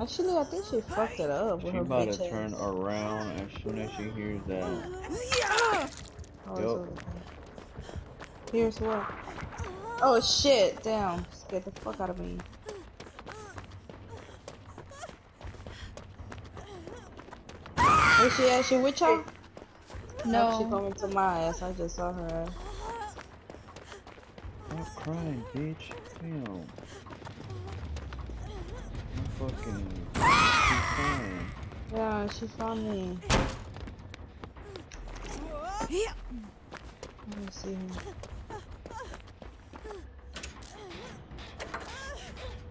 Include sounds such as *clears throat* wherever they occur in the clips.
Actually, I think she fucked it up with She her about bitch to ass. turn around as soon as she hears that. Oh, it's Yup. over there. Here's what? Oh shit! Damn, scared the fuck out of me. Where she at? She with y'all? No, oh, she coming to my ass. I just saw her. Stop crying, bitch. Damn. I'm fucking. She's. Yeah, she found me. Let me see her.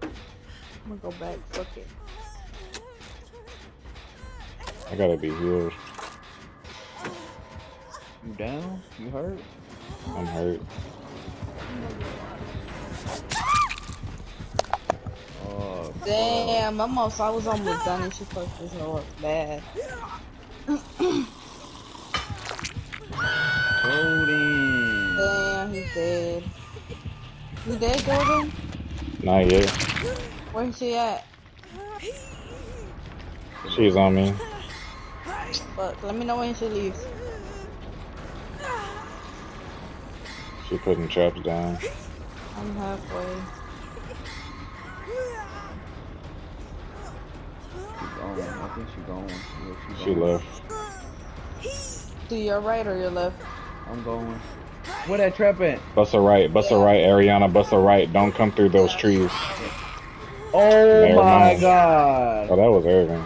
I'm gonna go back. Fuck it. I gotta be healed. You down? You hurt? I'm hurt. Damn, almost. I was almost done and she fucked this hoe up bad. Golden. Damn, he's dead. You dead, Golden? Not yet. Where's she at? She's on me. Fuck, let me know when she leaves. She putting traps down. I'm halfway. I think she's gone. Yeah, she's She gone. left. To your right or your left? I'm going. Where that trap at? Bust a right, bust a right, Ariana, bust a right. Don't come through those trees. Oh Never my mind. god. Oh, that was Irving.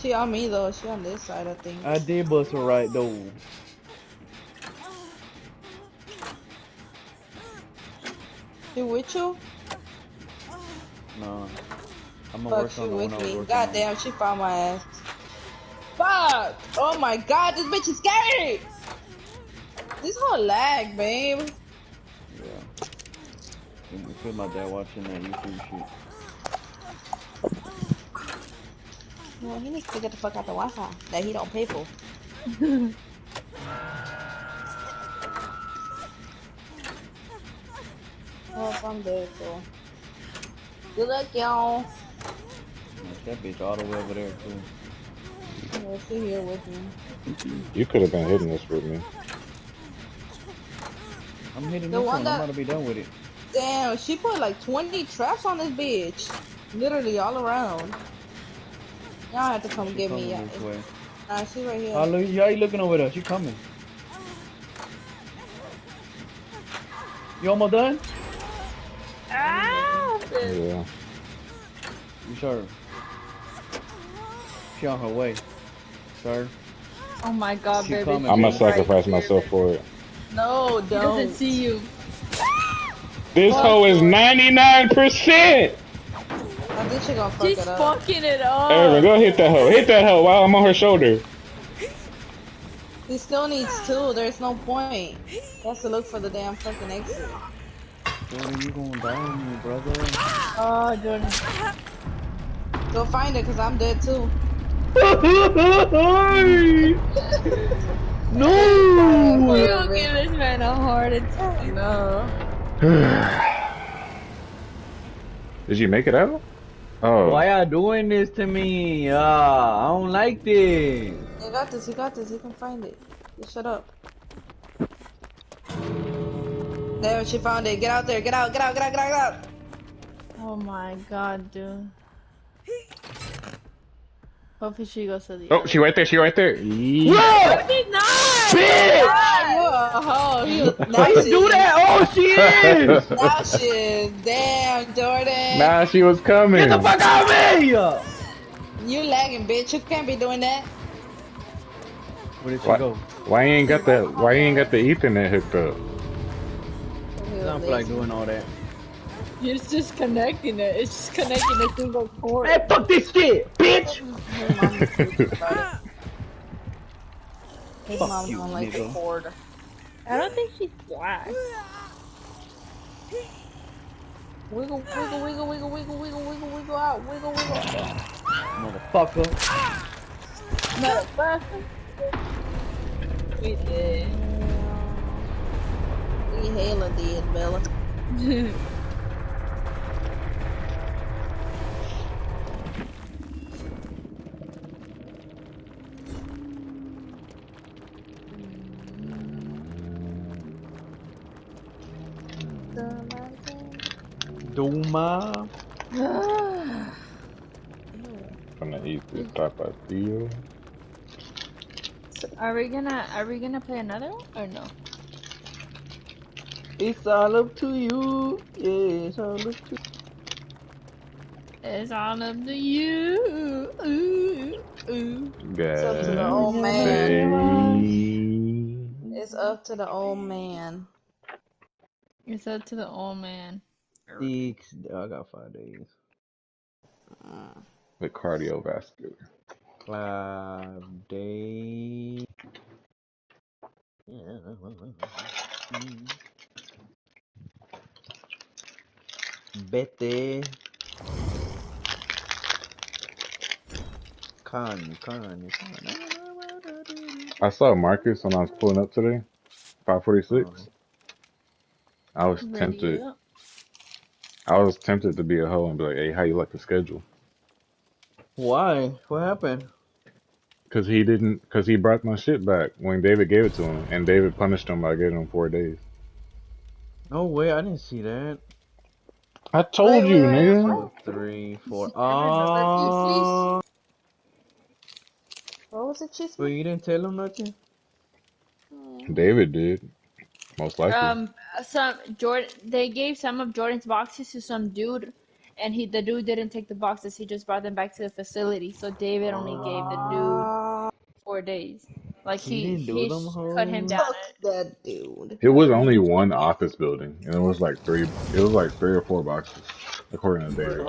She on me though. She on this side, I think. I did bust her right though. She with you? No. I'm gonna Fuck, work on with me. God damn, she found my ass. Fuck! Oh my god, this bitch is scary! This whole lag, babe. Yeah. You feel my dad watching that YouTube shit. Well, he needs to get the fuck out the Wi-Fi that he don't pay for. *laughs* oh, I'm dead, so. Good luck, y'all. That bitch all the way over there too. Yeah, she here with me. You could have been hitting this with me. I'm hitting The this one one. that- I'm about to be done with it. Damn, she put like 20 traps on this bitch. Literally all around. Y'all have to come She get me. Yeah. this. Nah, she right here. Oh, look, how you looking over there? She coming. You almost done? Ow! Yeah. You sure? She on her way. Sir. Oh my god, She baby. coming. I'm gonna sacrifice here, myself baby. for it. No, don't. doesn't see you. This hoe is 99%! I think she gonna fuck She's it up. fucking it up. Irving, go hit that hoe. Hit that hoe while I'm on her shoulder. He still needs two. There's no point. He has to look for the damn fucking exit. Jordan, you gonna die on me, brother. Oh, Jordan. Go find it, cause I'm dead too. *laughs* no! You gonna give this man a heart attack. No. Did you make it out? Oh. Why y'all doing this to me? Ah, I don't like this. You got this. You got this. You can find it. Just shut up. There, she found it. Get out there. Get out. Get out. Get out. Get out. Get out. Oh my god, dude. Hopefully she goes to the Oh, other- she right there. She right there. Yee. No, she's not! Ah, you a hoe. You, now Why you do that? Oh, she is! *laughs* Now she is. Damn, Jordan. Nah, she was coming. Get the fuck out of me! You lagging, bitch. You can't be doing that. Where did she What? go? Why you ain't got the Why you ain't got the Ethernet hooked up? I don't feel like doing all that. It's just connecting it. It's just connecting a single cord. Hey, fuck this shit, bitch! His mom is stupid about it. His Fuck mom's you, gonna like the nigga. cord. I don't think she's black. Wiggle, wiggle, wiggle, wiggle, wiggle, wiggle, wiggle, wiggle out. Wiggle, wiggle. Motherfucker. Motherfucker. We did. We hella did, Bella. *laughs* Duma. Gonna *sighs* eat this tapatio. So are we gonna are we gonna play another one or no? It's all up to you. Yeah, it's all up to It's all up to you. Ooh, ooh. Gas. up to the old man. It's up to the old man. It's up to the old man. Six. I got five days. Mm. The cardiovascular. Five days. Vete. Con, con, con. I saw Marcus when I was pulling up today. 546. I was Ready tempted. up. I was tempted to be a hoe and be like, hey, how you like the schedule? Why? What happened? Because he didn't, because he brought my shit back when David gave it to him. And David punished him by giving him four days. No way, I didn't see that. I told Wait, you, wait, wait, nigga. Two, three, four. Remember Oh, ah. What was it, Cheese? but you didn't tell him nothing? Hmm. David did. Most likely. Um, some Jordan. They gave some of Jordan's boxes to some dude, and he the dude didn't take the boxes. He just brought them back to the facility. So David only gave the dude four days. Like He he do he them sh- cut him down. Fuck that dude. it was only one office building. And it was like three, it was like three or four boxes, according to David.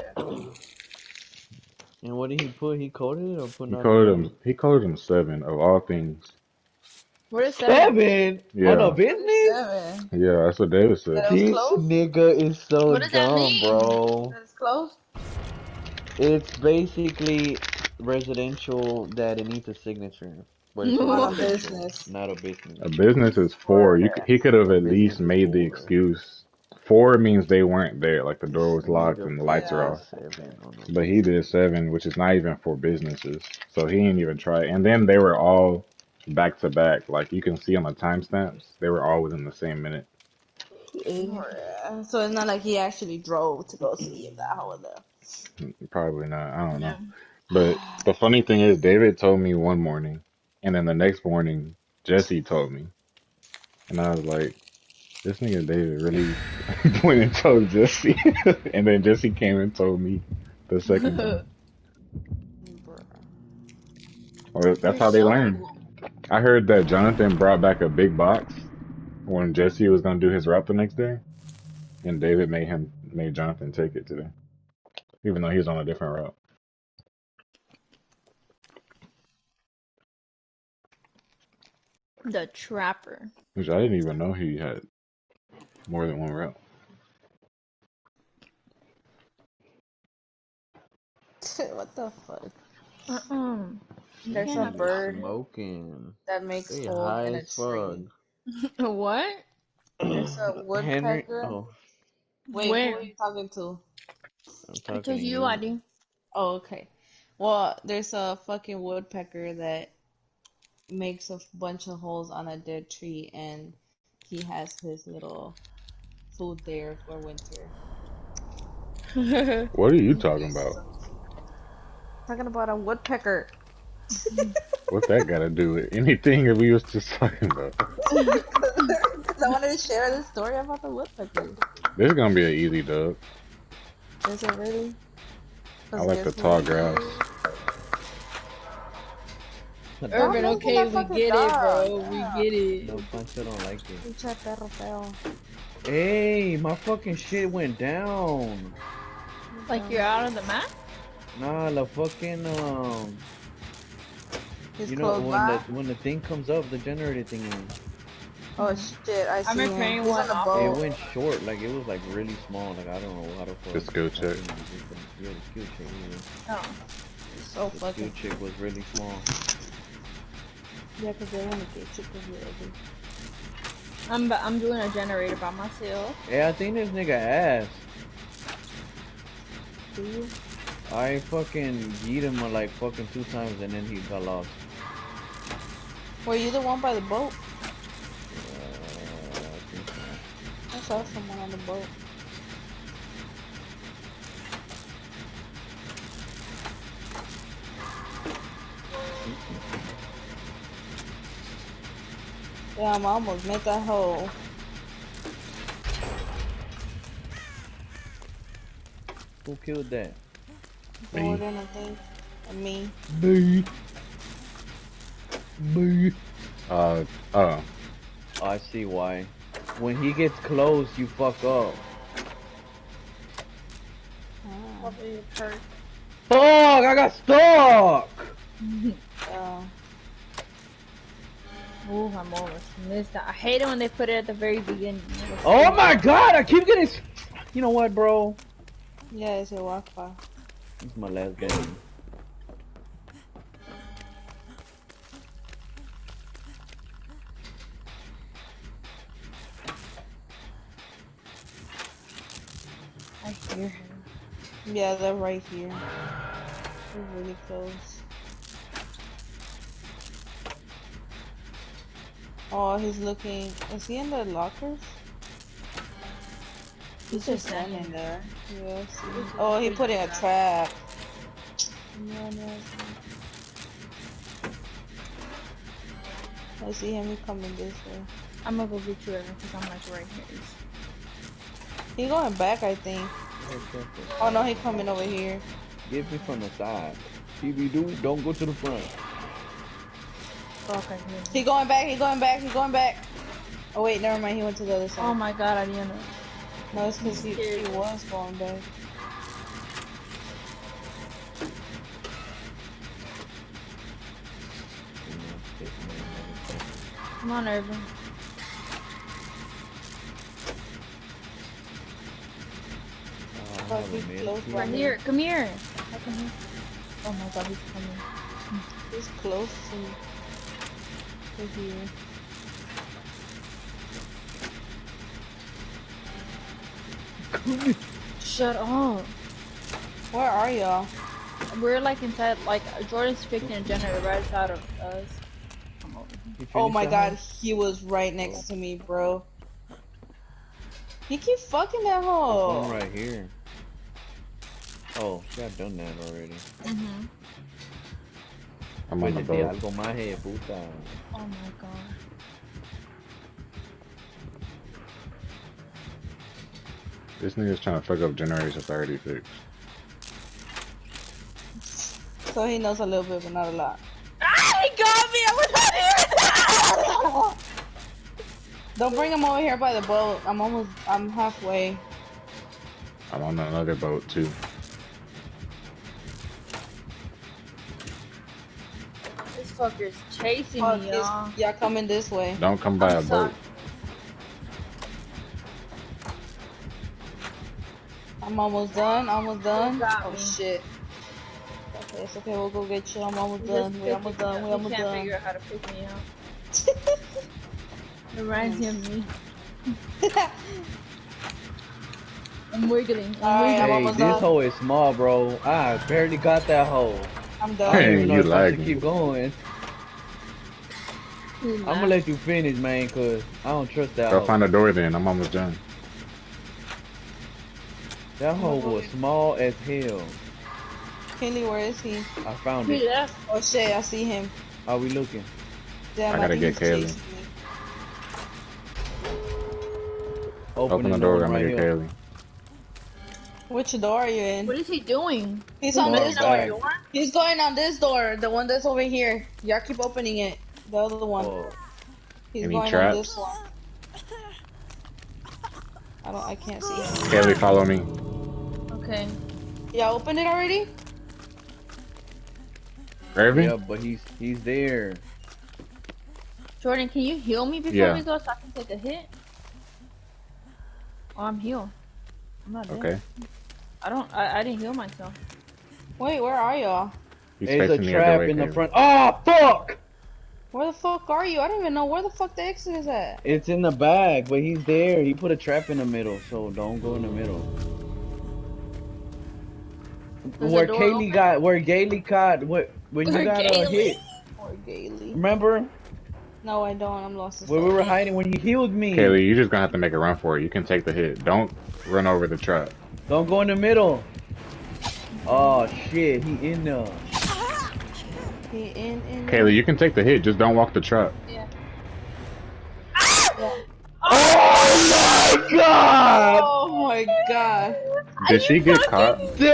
And what did he put? He coded it or put He nothing? called him, he called him seven of all things. What is that? Seven Yeah. on a business? Seven. Yeah, that's what David said. That This close? nigga is so What does that dumb, mean? bro. That's close. It's basically residential that it needs a signature. But it's Not a business. Not a business. A business is four. You c- he could have at least made the excuse. Four means they weren't there, like the door was locked and the lights are off. Seven on a- But he did seven, which is not even for businesses. So he didn't even try. And then they were all back to back. Like you can see on the timestamps, they were all within the same minute. Yeah. So it's not like he actually drove to go see if that hoe was there. Probably not. I don't know. But the funny thing is, David told me one morning, and then the next morning, Jesse told me, and I was like, "This nigga David really *laughs* went and told Jesse," *laughs* and then Jesse came and told me the second time. *laughs* Or that's how they learn. I heard that Jonathan brought back a big box when Jesse was gonna do his route the next day, and David made him made Jonathan take it today, even though he was on a different route. The trapper. Which I didn't even know he had more than one route. *laughs* what the fuck? Uh-uh. There's Yeah. a bird Smoking. that makes They holes in a as tree. *laughs* what? *clears throat* There's a Henry. woodpecker. Oh, Wait, Where? who are you talking to? I'm talking to you, Adi. Oh, okay. Well, there's a fucking woodpecker that makes a bunch of holes on a dead tree, and he has his little food there for winter. *laughs* What are you talking about? Talking about a woodpecker. What that got to do with anything that we was just talking about? *laughs* Because I wanted to share the story about the woodpecker. This is gonna be an easy dub. Is it really? I like the tall grass. Urban, okay, we at that get it, bro. dog. We get it. No, Pancho don't like it. Perro feo. Hey, my fucking shit went down. Like you're out of the map? Nah, the fucking um, He's you know when by. the when the thing comes up, the generator thing. Oh shit! I see I'm him. repairing He's one on a off. It went short, like it was like really small. Like I don't know how to. fuck- The skill check. Yeah, the skill check. Yeah. Oh. So The skill check was really small. Yeah, because they want to get you because you're ugly. I'm bu- I'm doing a generator by myself. Yeah, I think this nigga ass. Do you? I fucking yeet him like fucking two times and then he got lost. Were you the one by the boat? Uh, I think so. That's saw someone on the boat. Damn, I almost made that hole. Who killed that? Me. Jordan, I think. And me. Me. Me. Uh, uh, Oh, I see why. When he gets close, you fuck up. Probably it hurt. Fuck! I got stuck! *laughs* oh. Ooh, I'm almost missed that. I hate it when they put it at the very beginning. Oh my god! I keep getting. You know what, bro? Yeah, it's your Wi-Fi. This is my last game. Hear him. Yeah, they're right here. They're really close. Oh, he's looking. Is he in the lockers? He's just standing there. Yeah, Oh, he put in a trap. No, no, I see him. Coming this way. I'm gonna go get you, because I'm like right here. He going back, I think. Oh no, he coming over here. Get me from the side. TV dude, don't go to the front. Fuck, I. He going back. He going back. He going back. Oh wait, never mind. He went to the other side. Oh my god, I didn't know. no, it's because he, he was going back. Come on, Irvin. He's close Right me. here, come here. I can hear- Oh my god, he's coming. He's close to, to here. Shut up. Where are y'all? We're like inside, like Jordan's fixing a generator right outside of us. Come Oh my god, he was right next to me, bro. He keep fucking that hole. right here. Oh, she got done that already. Mm-hmm. I'm on the Oye, boat. algo más, eh, puta. Oh my god. This nigga's trying to fuck up generators that's already fixed. So he knows a little bit, but not a lot. Ah, he got me! I was not here! Don't bring him over here by the boat. I'm almost, I'm halfway. I'm on another boat too. This fucker's chasing Fuck, me, y'all. y'all coming this way. Don't come by a I'm sorry. boat. I'm almost done. Almost done. Oh me. shit. Okay, it's okay. We'll go get you. I'm almost He done. just We almost done. We He almost can't done. figure out how to pick me up. *laughs* It reminds me of me. *laughs* I'm wiggling. I'm Alright, I'm wiggling. Hey, almost this done. hole is small, bro. I barely got that hole. I'm I done. don't Hey, even know you if I keep going. I'm gonna let you finish, man, cause I don't trust that Go hole. find a door then. I'm almost done. That hole was small as hell. Kenley, where is he? I found He it. left. Oh shit, I see him. Are we looking? Damn, I gotta think get he's Kaylee. Open, Open the door. one I'm gonna right get here. Kaylee. Which door are you in? What is he doing? He's on this back. door. He's going on this door, the one that's over here. Y'all keep opening it. The other one. Oh, He's Any going on traps? this one. I don't. I can't see him. Kaylee, follow me. Okay. Y'all opened it already? Irving? yeah, but he's he's there. Jordan, can you heal me before Yeah. we go so I can take a hit? Oh, I'm healed. I'm not dead. Okay. I don't. I, I didn't heal myself. Wait, where are y'all? He's There's a trap other way, in the front. Oh fuck! Where the fuck are you? I don't even know where the fuck the exit is at. It's in the bag, but he's there. He put a trap in the middle, so don't go in the middle. Is the where door Kaylee open? got, where Gailey caught, what when you Where got a Kaylee? hit. Or Gailey. Remember? No, I don't. I'm lost as Where we were hiding when he healed me. Kaylee, you're just gonna have to make a run for it. You can take the hit. Don't run over the trap. Don't go in the middle. Oh shit, he in there. He in, in, Kaylee, you can take the hit. Just don't walk the trap. Oh my god! Oh my god. Did she get caught? Dude.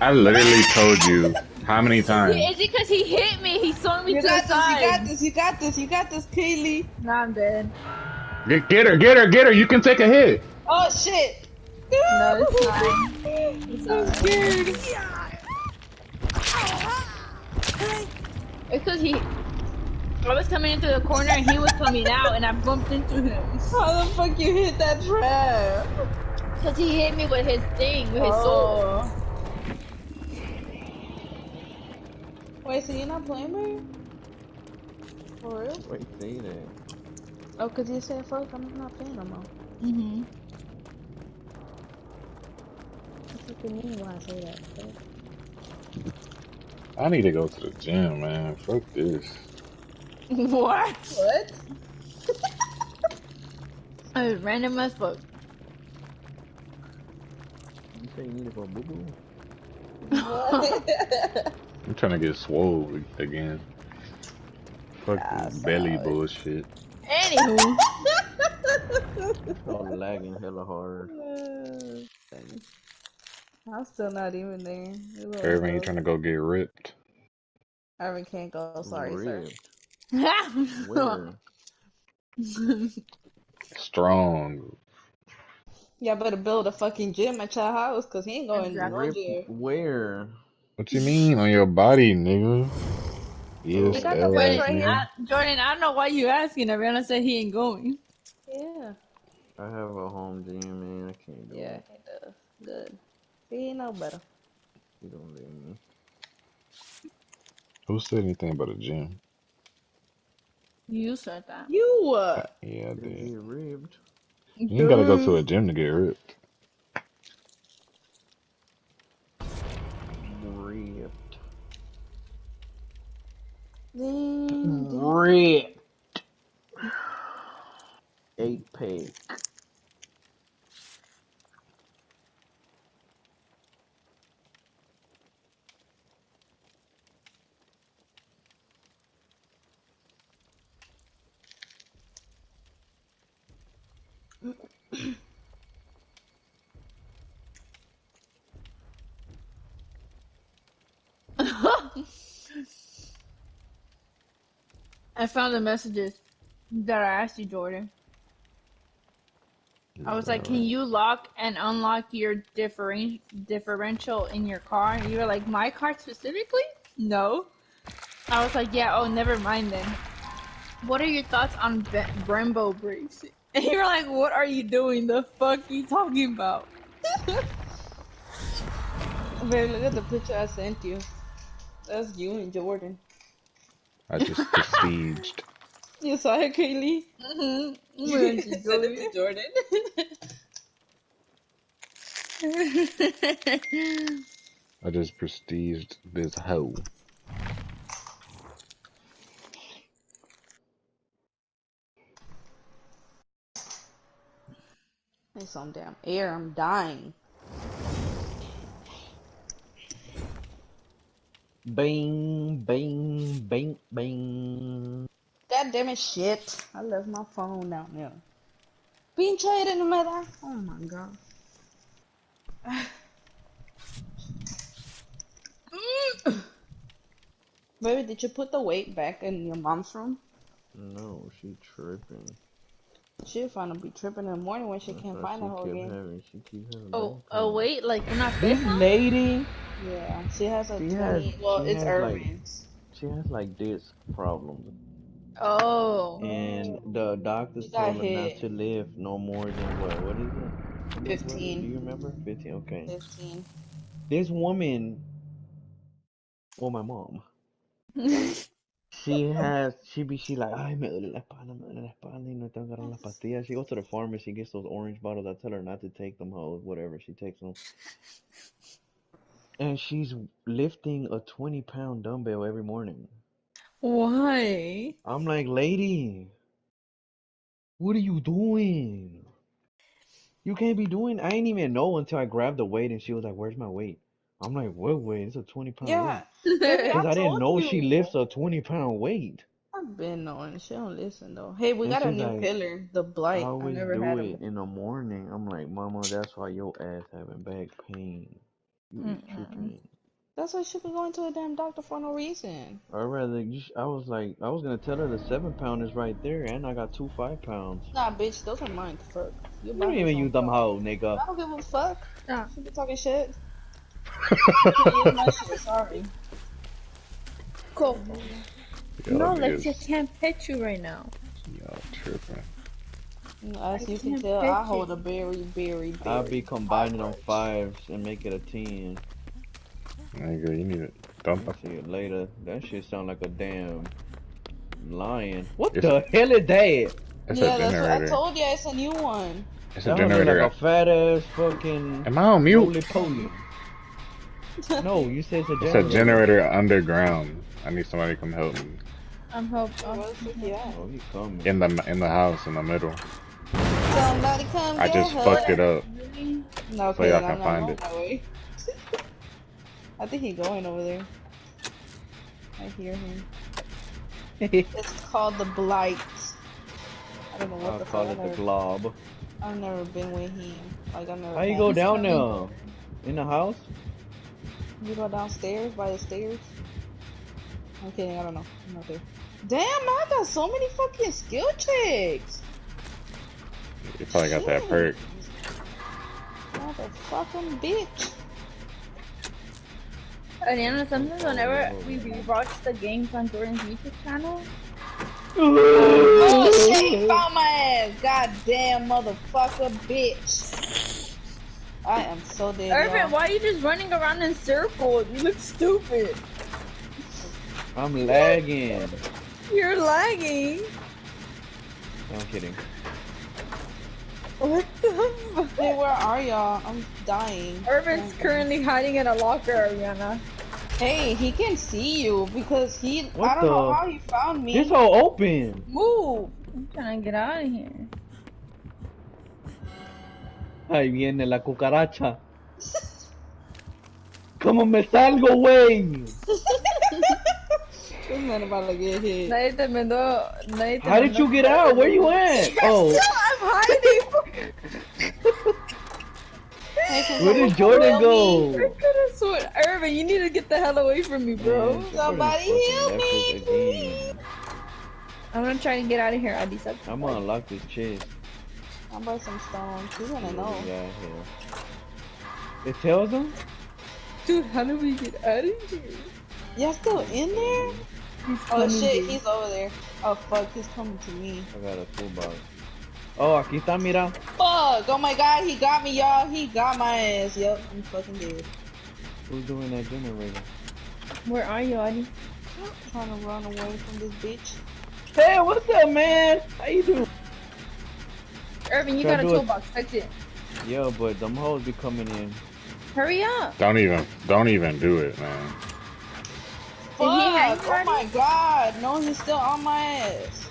I literally told you how many times. Is it because he hit me? He swung me You to got the this, you got this, you got this, you got this, Kaylee. Nah, I'm dead. Get, get her, get her, get her. You can take a hit. Oh shit. No, it's *laughs* fine. It's I'm alright. scared. It's because he. I was coming into the corner and he was coming out and I bumped into him. How the fuck you hit that trap? Because he hit me with his thing, with his sword. Oh. Wait, so you're not playing me? For real? Wait, say that. Oh, cause you said fuck, I'm not playing no more. Mm-hmm. What do you mean why I say that? Fuck. I need to go to the gym, man. Fuck this. *laughs* What? What? I was random as fuck. You say you need to go boo boo? *laughs* I'm trying to get swole again. Fuck ah, this belly bullshit. Anywho. *laughs* Oh, lagging hella hard. Uh, I'm still not even there. You little Irvin, you trying to go get ripped? Irvin can't go. Sorry, sir. Ripped. *laughs* Where? Strong. Y'all better build a fucking gym at your house, cause he ain't going to no gym. Where? What you mean on your body, nigga? Yes, got the L weight ass right nigga. here. I, Jordan, I don't know why you asking. Ariana said he ain't going. Yeah. I have a home gym, man. I can't do Yeah, it. he does. Good. He ain't no better. You don't let me. Who said anything about a gym? You said that. You uh Yeah, I You did. get ribbed. You ain't gotta go to a gym to get ripped. Ripped. Ding, ding. Ripped. Eight pack. *laughs* I found the messages that I asked you, Jordan. I was like, "Can you lock and unlock your differen- differential in your car?" And you were like, "My car specifically? No." I was like, "Yeah. Oh, never mind then." What are your thoughts on Brembo brakes? *laughs* And you were like, "What are you doing? The fuck are you talking about?" *laughs* Babe, look at the picture I sent you. That's you and Jordan. I just *laughs* besieged. You saw it, Kaylee? Mm-hmm. Send it to Jordan. I just prestiged this hoe. Need some damn air. I'm dying. Bing, bing, bing, bing. God damn it, shit. I left my phone down there. Aire no me da. Oh my god. *sighs* Baby, did you put the weight back in your mom's room? No, she tripping. She'll finna be tripping in the morning when she That's can't find she the whole game. having, she keep having oh, oh pain. wait, like we're not This lady, Yeah, she has a She 20. has- well, it's has, like- she has like disc problems, Oh. and the doctors She told her not to live no more than what? What is it? What- 15. Do you remember? Fifteen. Okay. 15. This woman, well, my mom, *laughs* she has, she be, she like, ay, me duele la espalda, me duele la espalda, y no tengo que agarrar las pastillas. She goes to the pharmacy, she gets those orange bottles. I tell her not to take them, hoes, whatever. She takes them. And she's lifting a 20 pound dumbbell every morning. Why? I'm like, lady, what are you doing? You can't be doing. I didn't even know until I grabbed the weight and she was like, "Where's my weight?" I'm like, "What weight? It's a 20 pound Yeah, weight." Because I I didn't told know she lifts a 20 pound weight. I've been knowing. She don't listen though. Hey, we And got a new like, pillar, the I blight. I always never do had it in the morning. I'm like, Mama, that's why your ass having back pain. You be Mm-mm. tripping. That's why she be going to a damn doctor for no reason. I'd rather, you sh- I was like, I was gonna tell her the seven pound is right there, and I got two five pounds. Nah, bitch, those are mine. Fuck. You You don't even use them hoe, nigga. I don't give a fuck. Ah. She be talking shit. *laughs* Sorry. Cool. Y'all No, niggas, Lexia can't pet you right now. y'all tripping. As I you can tell, I hold a very, very, I'll be combining them large. fives and make it a ten. Nigga, you need to dump I'll see it later. That shit sound like a damn lion. What It's the hell is that? It's yeah, a that's what I told you. It's a new one. It's a That one look generator. like a fat ass fucking Am I on mute? roly poly. No, you said it's a It's generator. a generator underground. I need somebody to come help me. I'm hope. Where the fuck you at? Oh, he coming. In the in the house in the middle. Somebody come I just fucked it up. Really? No, so y'all I'm can find it. *laughs* I think he's going over there. I hear him. *laughs* It's called the Blight. I don't know what I'll the call fuck. it I've the never, glob. I've never been with him. Like I've never. How you go down coming. there? In the house? You go downstairs by the stairs. I'm kidding. I don't know. I'm not there. Damn, I got so many fucking skill checks. You probably got that perk. Motherfucking bitch. Ariana, sometimes whenever we rewatch the games on Jordan's YouTube channel, Oh shit, he found my ass. Goddamn motherfucker, bitch. I am so dead. Irvin, why are you just running around in circles? You look stupid. I'm lagging. You're lagging. I'm kidding. What the fuck? Hey, where are y'all? I'm dying. Irvin's currently hiding in a locker, Ariana. Hey, he can see you because he. What I don't know how he found me. This hole open. Move! I'm trying to get out of here. Ahí viene la cucaracha. ¿Cómo me salgo, güey? Nadie te mandó. Nadie te How did you get out? Where you at? *laughs* Oh, I'm hiding! Where did Jordan go? Irvin, you need to get the hell away from me, bro. Somebody help me, again. I'm gonna try and get out of here. I decide. I'm gonna unlock this chest. I'm by some stones. He's gonna know. we got here? It tells him? Dude, how do we get out of here? Y'all still in there? He's Oh shit, dude. he's over there. Oh fuck, he's coming to me. I got a toolbox. Oh, aquí está, mira. Fuck! Oh my god, he got me, y'all. He got my ass. Yep, I'm fucking dead. Who's doing that generator? Where are you, Adi? trying to run away from this bitch. Hey, what's up, man? How you doing? Irvin, you Try got a toolbox. That's it. Yo, but them hoes be coming in. Hurry up. Don't even don't even do it, man. Fuck! Did he Oh my god! No, he's still on my ass.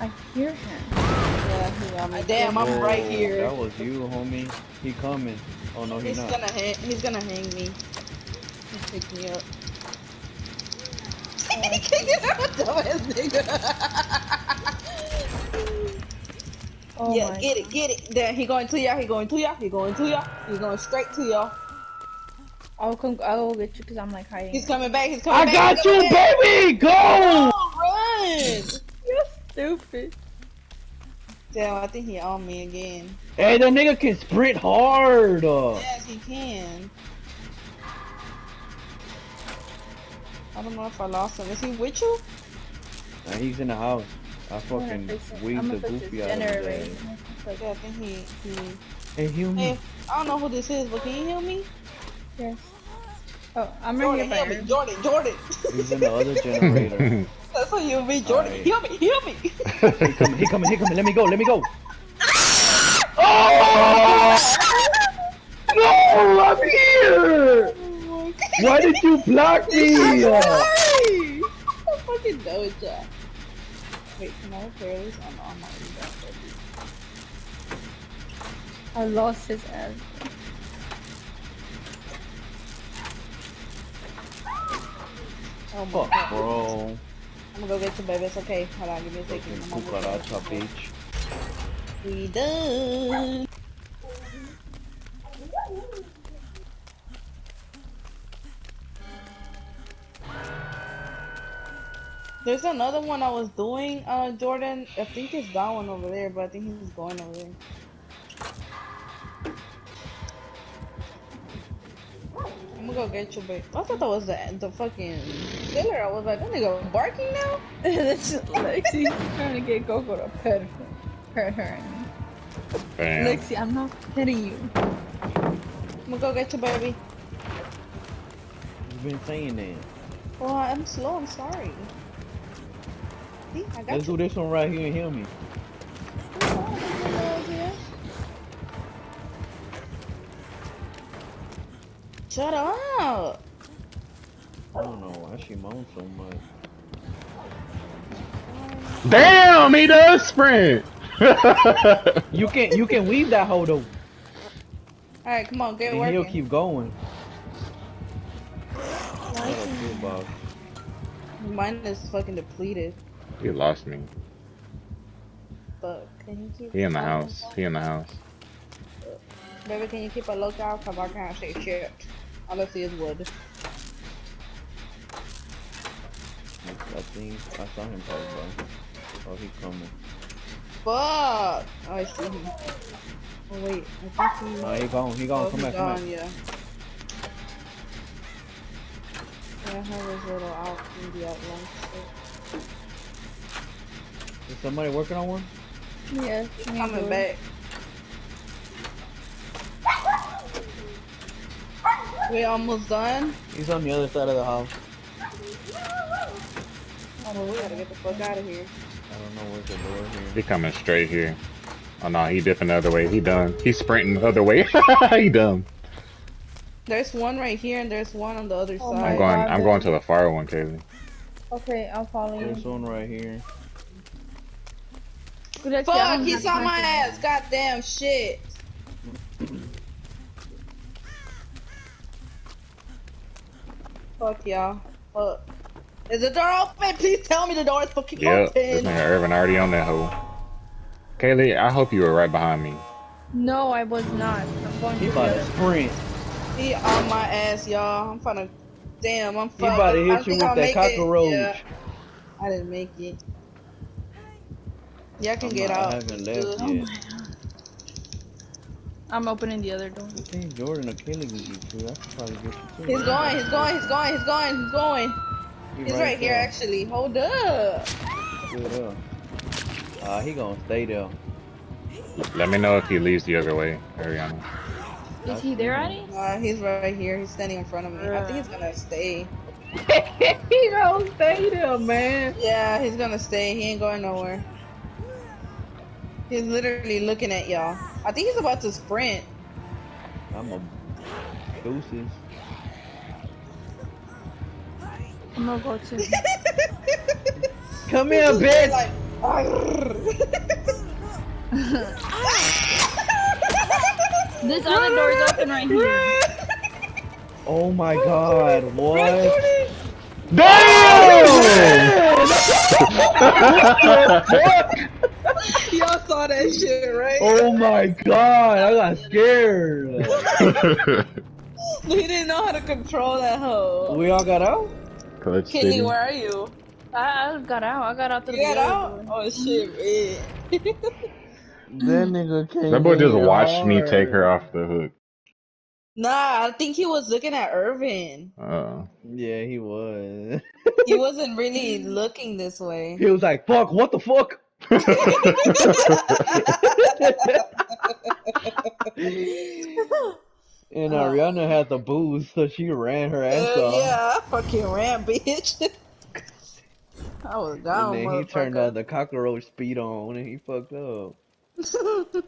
I hear him. Yeah, he got me. Damn, I'm right Oh, here. That was you, homie. He coming. Oh no, he He's not. gonna hang. He's gonna hang me. He picked me up. *laughs* Dumbass nigga. *laughs* Oh yeah, my get it, get it. There, he going to y'all. He going to y'all. He going to y'all. he going straight to y'all. I'll come. I'll go get you because I'm like hiding. He's coming back. He's coming I back. I got he's you, coming back. baby! Go! Oh, run! *laughs* You're stupid. Damn, I think he on me again. Hey, that nigga can sprint hard. Uh, Yes, he can. I don't know if I lost him. Is he with you? nah, he's in the house. I fucking fix weaved the goofy out of his generator. ass. Yeah, I think he. he... Hey, heal me. Hey, I don't know who this is, but can you heal me? Yes. Oh, I'm right Jordan, here, heal me. Jordan, Jordan. He's in the other generator. *laughs* That's how you be. Jordan, Alright. heal me, heal me. he coming, he coming, he coming. Let me go, let me go. oh! *laughs* No, I'm here! Why did you block me? *laughs* Uh, fucking Doja. Wait, can I repair this? No, I'm not even that I lost his ass. Oh my Fuck, bro. I'm gonna go get some babies. Okay. Hold on, give me a second. Cucaracha, bitch. We done. There's another one I was doing, uh, Jordan. I think it's that one over there, but I think he's going over there. I'm gonna go get your baby. I thought that was the the fucking killer. I was like, that nigga barking now. and then she- Lexi trying to get Coco to pet her. Pet her. Damn. Lexi, I'm not petting you. I'm gonna go get your baby. You've been saying that. Oh, I'm slow. I'm sorry. See, I got Let's you. do this one right here and heal me. Shut up. I don't know why she moans so much. Damn, he does sprint. *laughs* You can you can weave that hoe though, All right, come on, get and he'll keep going. What a good. Mine is fucking depleted. He lost me. But can you keep? He in the house. yourself? He in the house. Baby, can you keep a lookout? Cause I can't say shit. All I see is wood. I think I saw him probably. Oh, he coming. Fuck! Oh, I see him. Oh wait, I think he. Nah, he gone. He gone. oh, come he back. Come gone, back. yeah. Yeah, I have his little out India lunch. shit. Is somebody working on one? Yes. He's coming back. We almost done. He's on the other side of the house. Oh, we gotta get the fuck out of here. I don't know where's the door here. He coming straight here. Oh no, he dipping the other way. He done. He's sprinting the other way. *laughs* he done. There's one right here and there's one on the other Oh side. I'm going. God, I'm going to the far one, Kaylee. Okay, I'm following. you. There's one right here. Lexi, I Fuck, don't he's on my time ass. Goddamn shit. Fuck y'all. Fuck. Is the door open? Please tell me the door is fucking Yep. This open. nigga Irvin already on that hole. Kaylee, I hope you were right behind me. No, I was not. I'm going He to about to sprint. He on my ass, y'all. I'm finna. Damn, I'm He about to I hit you with I'll that make cockroach. Yeah, I didn't make it. Y'all can I'm get not- I out. haven't Good. left yet. I'm opening the other door. I think Jordan or Kelly can get you. I could probably get you too. He's going, he's going, he's going, he's going, he's going. He He's right, here actually. Hold up. Good up. Uh, he gonna stay there. Let me know if he leaves the other way, Ariana. Is he there, Addy? Uh, he's right here. He's standing in front of me. I think he's gonna stay. *laughs* he gonna stay there, man. Yeah, he's gonna stay. He ain't going nowhere. He's literally looking at y'all. I think he's about to sprint. I'm a deuces. I'm gonna go to. *laughs* Come here, He's bitch. like, *laughs* This other door is open right here. Oh my god, what? Damn! *laughs* Y'all saw that shit, right? Oh my god, I got scared. *laughs* *laughs* we didn't know how to control that hoe. We all got out? Clutch Kenny, City. where are you? I, I got out. I got out through You got the other out? Oh shit, man. That *laughs* nigga came That boy just in watched me take her off the hook. Nah, I think he was looking at Irvin. Oh. Yeah, he was. He wasn't really looking this way. he was like, fuck, what the fuck? *laughs* And. Ariana had the booze, so she ran her ass Uh, off. yeah, I fucking ran, bitch. *laughs* I was down. And then he turned on the cockroach speed on and he fucked up. *laughs*